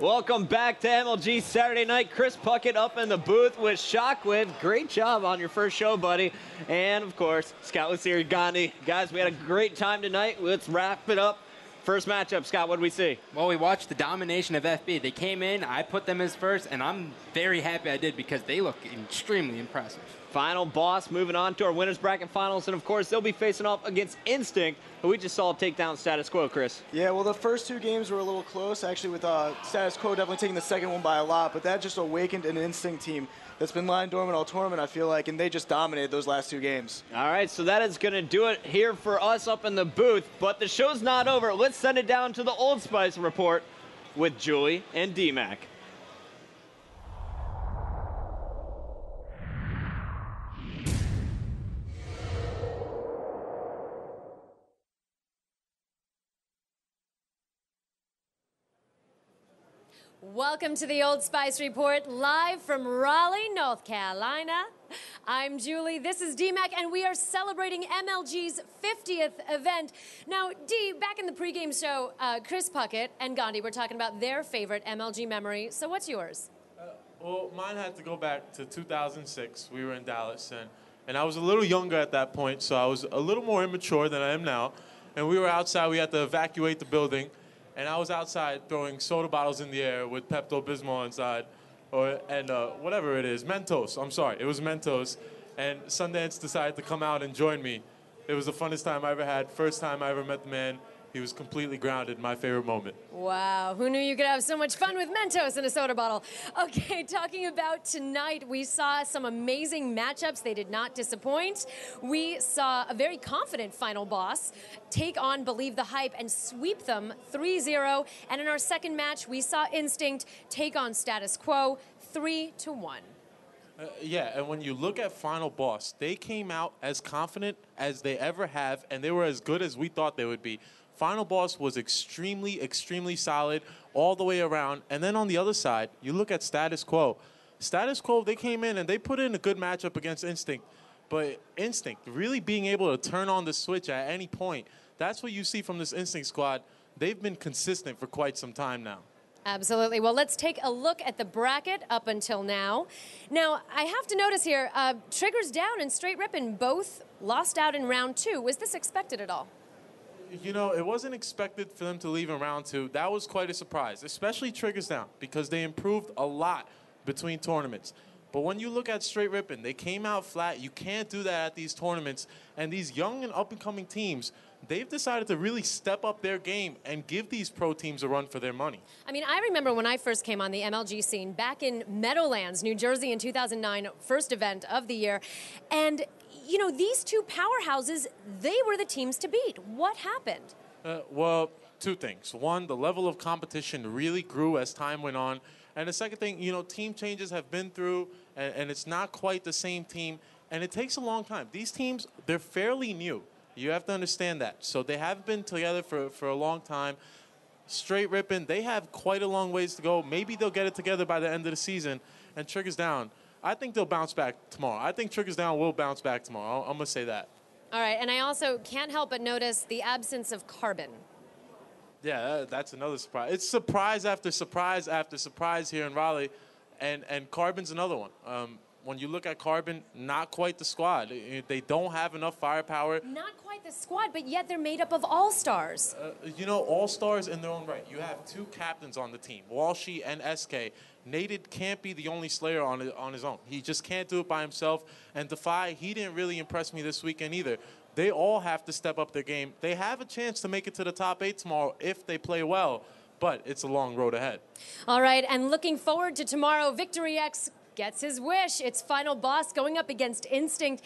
Welcome back to MLG Saturday Night. Chris Puckett up in the booth with Shockwave. Great job on your first show, buddy. And of course, Scott Lasiri Gandhi. Guys, we had a great time tonight. Let's wrap it up. First matchup, Scott, what did we see? Well, we watched the domination of FB. They came in, I put them as first, and I'm very happy I did because they look extremely impressive. Final boss moving on to our winners bracket finals, and of course they'll be facing off against Instinct, who we just saw take down status quo, Chris. Yeah, well, the first two games were a little close, actually, with uh, status quo definitely taking the second one by a lot, but that just awakened an Instinct team that's been lying dormant all tournament, I feel like, and they just dominated those last two games. All right, so that is going to do it here for us up in the booth, but the show's not over. Let's send it down to the Old Spice report with Julie and DMAC. Welcome to the Old Spice Report, live from Raleigh, North Carolina. I'm Julie, this is DMAC, and we are celebrating MLG's 50th event. Now, D, back in the pregame show, uh, Chris Puckett and Gandhi were talking about their favorite MLG memory. So, what's yours? Uh, well, mine had to go back to 2006. We were in Dallas, and, and I was a little younger at that point, so I was a little more immature than I am now. And we were outside, we had to evacuate the building and I was outside throwing soda bottles in the air with Pepto Bismol inside, or and uh, whatever it is, Mentos. I'm sorry, it was Mentos, and Sundance decided to come out and join me. It was the funnest time I ever had. First time I ever met the man. He was completely grounded. My favorite moment. Wow, who knew you could have so much fun with Mentos in a soda bottle? Okay, talking about tonight, we saw some amazing matchups. They did not disappoint. We saw a very confident final boss take on Believe the Hype and sweep them 3 0. And in our second match, we saw Instinct take on Status Quo 3 to 1. Uh, yeah, and when you look at Final Boss, they came out as confident as they ever have, and they were as good as we thought they would be. Final Boss was extremely, extremely solid all the way around. And then on the other side, you look at Status Quo. Status Quo, they came in and they put in a good matchup against Instinct. But Instinct, really being able to turn on the switch at any point, that's what you see from this Instinct squad. They've been consistent for quite some time now. Absolutely. Well, let's take a look at the bracket up until now. Now, I have to notice here, uh, Triggers Down and Str8 Rippin both lost out in round two. Was this expected at all? You know, it wasn't expected for them to leave in round two. That was quite a surprise, especially Triggers Down, because they improved a lot between tournaments. But when you look at Str8 Rippin, they came out flat. You can't do that at these tournaments. And these young and up and coming teams, they've decided to really step up their game and give these pro teams a run for their money. I mean, I remember when I first came on the MLG scene back in Meadowlands, New Jersey in 2009, first event of the year. And you know, these two powerhouses, they were the teams to beat. What happened? Uh, well, two things. One, the level of competition really grew as time went on. And the second thing, you know, team changes have been through, and, and it's not quite the same team, and it takes a long time. These teams, they're fairly new. You have to understand that. So they have been together for, for a long time. Straight ripping, they have quite a long ways to go. Maybe they'll get it together by the end of the season. And Triggers Down, I think they'll bounce back tomorrow. I think Triggers Down will bounce back tomorrow. I'm going to say that. All right, and I also can't help but notice the absence of carbon. Yeah, that's another surprise. It's surprise after surprise after surprise here in Raleigh, and and Carbon's another one. Um, when you look at Carbon, not quite the squad. They don't have enough firepower. Not quite the squad, but yet they're made up of all stars. Uh, you know, all stars in their own right. You have two captains on the team, Walshy and SK. Naded can't be the only Slayer on his, on his own. He just can't do it by himself. And Defy, he didn't really impress me this weekend either. They all have to step up their game. They have a chance to make it to the top eight tomorrow if they play well, but it's a long road ahead. All right, and looking forward to tomorrow, Victory X gets his wish. It's Final Boss going up against Instinct.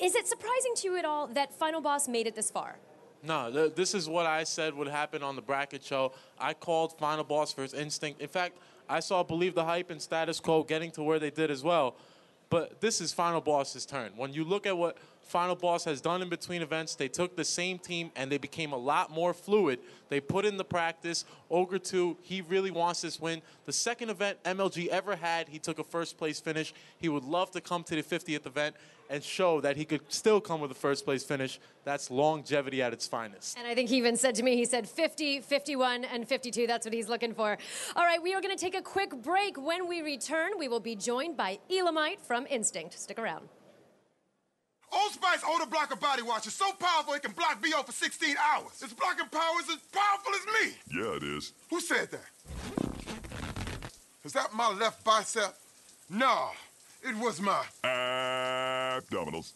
Is it surprising to you at all that Final Boss made it this far? No, th this is what I said would happen on the bracket show. I called Final Boss versus Instinct. In fact, I saw Believe the Hype and Status Quo getting to where they did as well. But this is Final Boss's turn. When you look at what Final Boss has done in between events, they took the same team and they became a lot more fluid. They put in the practice. Ogre 2, he really wants this win. The second event MLG ever had, he took a first place finish. He would love to come to the 50th event. and show that he could still come with a first place finish. That's longevity at its finest. And I think he even said to me, he said 50, 51, and 52. That's what he's looking for. All right, we are going to take a quick break. When we return, we will be joined by Elamite from Instinct. Stick around. Old Spice Odor Blocker Body Wash is so powerful it can block B.O. for 16 hours. Its blocking power is as powerful as me. Yeah, it is. Who said that? Is that my left bicep? No, it was my Abdominals.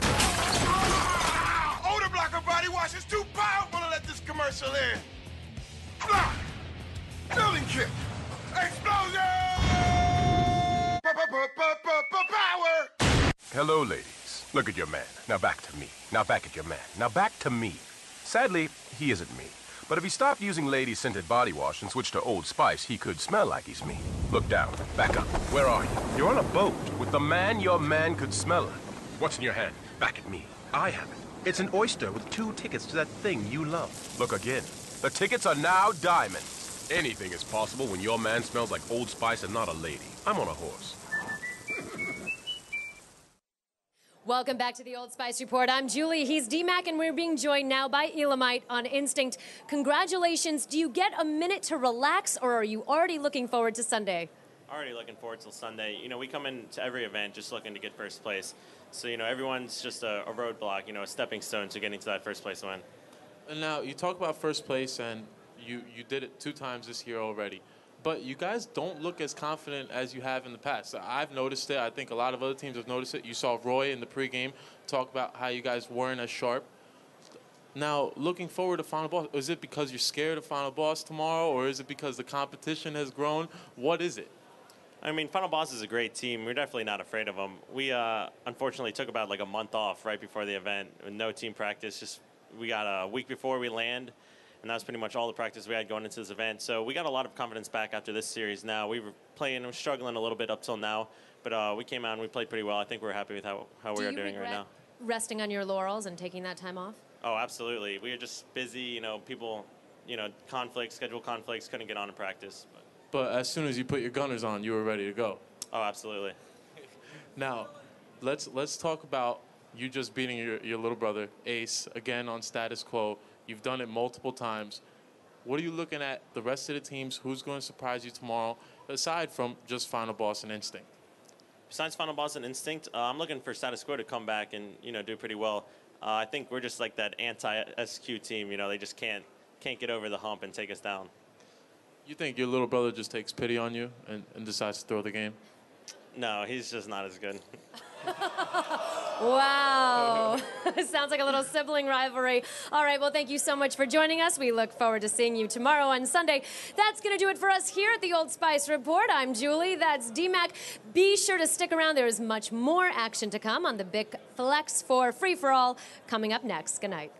Ah! Odor Blocker Body Wash is too powerful to let this commercial in. Block! Building kit! Hello, ladies. Look at your man. Now back to me. Now back at your man. Now back to me. Sadly, he isn't me. But if he stopped using lady scented body wash and switched to Old Spice, he could smell like he's me. Look down. Back up. Where are you? You're on a boat with the man your man could smell it. What's in your hand? Back at me. I have it. It's an oyster with two tickets to that thing you love. Look again. The tickets are now diamonds. Anything is possible when your man smells like Old Spice and not a lady. I'm on a horse. Welcome back to the Old Spice Report. I'm Julie. He's DMAC, and we're being joined now by Elamite on Instinct. Congratulations. Do you get a minute to relax, or are you already looking forward to Sunday? already looking forward till Sunday. You know, we come into every event just looking to get first place. So, you know, everyone's just a, a roadblock, you know, a stepping stone to getting to that first place win. And now you talk about first place, and you, you did it two times this year already. But you guys don't look as confident as you have in the past. I've noticed it. I think a lot of other teams have noticed it. You saw Roy in the pregame talk about how you guys weren't as sharp. Now, looking forward to final boss, is it because you're scared of final boss tomorrow, or is it because the competition has grown? What is it? I mean, Final Boss is a great team. We're definitely not afraid of them. We uh, unfortunately took about like a month off right before the event, with no team practice. Just we got a week before we land, and that was pretty much all the practice we had going into this event. So we got a lot of confidence back after this series. Now we were playing, we're struggling a little bit up till now, but uh, we came out and we played pretty well. I think we're happy with how, how we are doing right now. Resting on your laurels and taking that time off? Oh, absolutely. We were just busy. You know, people, you know, conflicts, schedule conflicts, couldn't get on to practice. But, But as soon as you put your gunners on, you were ready to go. oh, absolutely. Now, let's let's talk about you just beating your, your little brother Ace again on status quo. You've done it multiple times. What are you looking at the rest of the teams? Who's going to surprise you tomorrow, aside from just Final Boss and Instinct? Besides Final Boss and Instinct, uh, I'm looking for Status Quo to come back and you know do pretty well. Uh, I think we're just like that anti-SQ team. You know, they just can't can't get over the hump and take us down. You think your little brother just takes pity on you and, and decides to throw the game? No, he's just not as good. Wow. Sounds like a little sibling rivalry. All right, well, thank you so much for joining us. We look forward to seeing you tomorrow on Sunday. That's going to do it for us here at the Old Spice Report. I'm Julie. That's DMAC. Be sure to stick around. There is much more action to come on the Big Flex for Free for All coming up next. Good night.